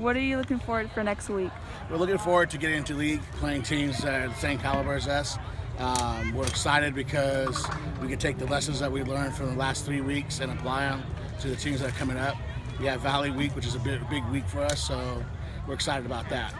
What are you looking forward for next week? We're looking forward to getting into league, playing teams that are the same caliber as us. Um, we're excited because we can take the lessons that we learned from the last three weeks and apply them to the teams that are coming up. We have Valley Week, which is a big, big week for us, so we're excited about that.